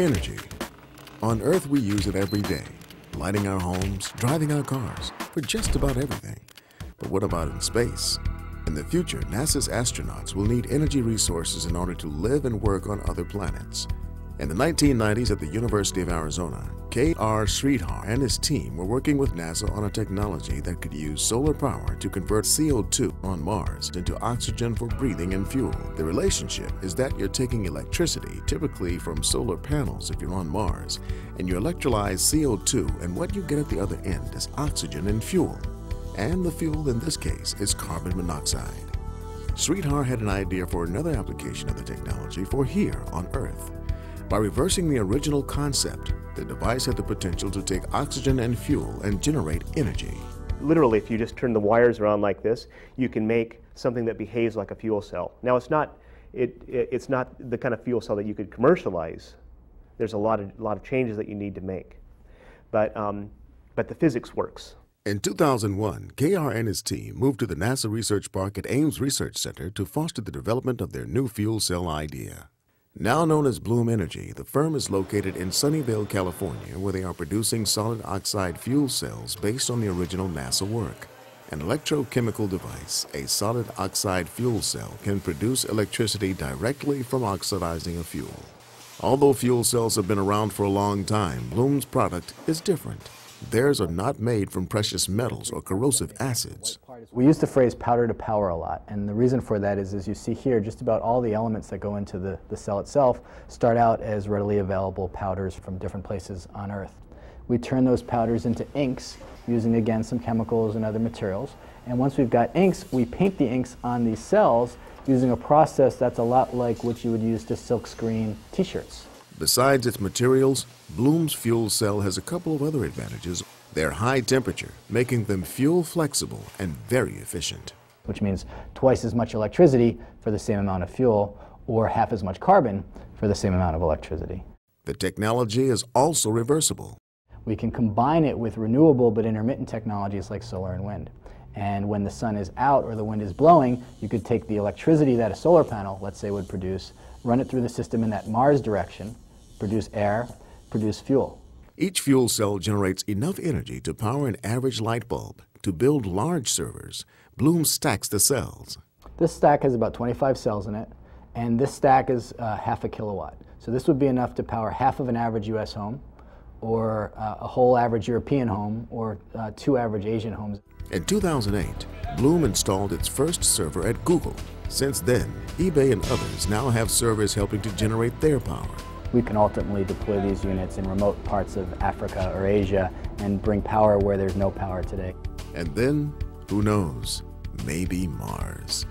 Energy. On Earth, we use it every day, lighting our homes, driving our cars, for just about everything. But what about in space? In the future, NASA's astronauts will need energy resources in order to live and work on other planets. In the 1990s at the University of Arizona, K.R. Sridhar and his team were working with NASA on a technology that could use solar power to convert CO2 on Mars into oxygen for breathing and fuel. The relationship is that you're taking electricity, typically from solar panels if you're on Mars, and you electrolyze CO2 and what you get at the other end is oxygen and fuel. And the fuel in this case is carbon monoxide. Sridhar had an idea for another application of the technology for here on Earth. By reversing the original concept, the device had the potential to take oxygen and fuel and generate energy. Literally, if you just turn the wires around like this, you can make something that behaves like a fuel cell. Now, it's not, it, it, it's not the kind of fuel cell that you could commercialize. There's a lot of, lot of changes that you need to make. But, um, but the physics works. In 2001, KR and his team moved to the NASA Research Park at Ames Research Center to foster the development of their new fuel cell idea. Now known as Bloom Energy, the firm is located in Sunnyvale, California, where they are producing solid oxide fuel cells based on the original NASA work. An electrochemical device, a solid oxide fuel cell, can produce electricity directly from oxidizing a fuel. Although fuel cells have been around for a long time, Bloom's product is different. Theirs are not made from precious metals or corrosive acids. We use the phrase powder to power a lot, and the reason for that is, as you see here, just about all the elements that go into the, the cell itself start out as readily available powders from different places on Earth. We turn those powders into inks using, again, some chemicals and other materials. And once we've got inks, we paint the inks on these cells using a process that's a lot like what you would use to silk screen t-shirts. Besides its materials, Bloom's fuel cell has a couple of other advantages. They're high temperature, making them fuel flexible and very efficient. Which means twice as much electricity for the same amount of fuel, or half as much carbon for the same amount of electricity. The technology is also reversible. We can combine it with renewable but intermittent technologies like solar and wind. And when the sun is out or the wind is blowing, you could take the electricity that a solar panel, let's say, would produce, run it through the system in that Mars direction, produce air, produce fuel. Each fuel cell generates enough energy to power an average light bulb. To build large servers, Bloom stacks the cells. This stack has about 25 cells in it, and this stack is uh, half a kilowatt. So this would be enough to power half of an average U.S. home, or uh, a whole average European home, or uh, two average Asian homes. In 2008, Bloom installed its first server at Google. Since then, eBay and others now have servers helping to generate their power we can ultimately deploy these units in remote parts of Africa or Asia and bring power where there's no power today. And then, who knows, maybe Mars.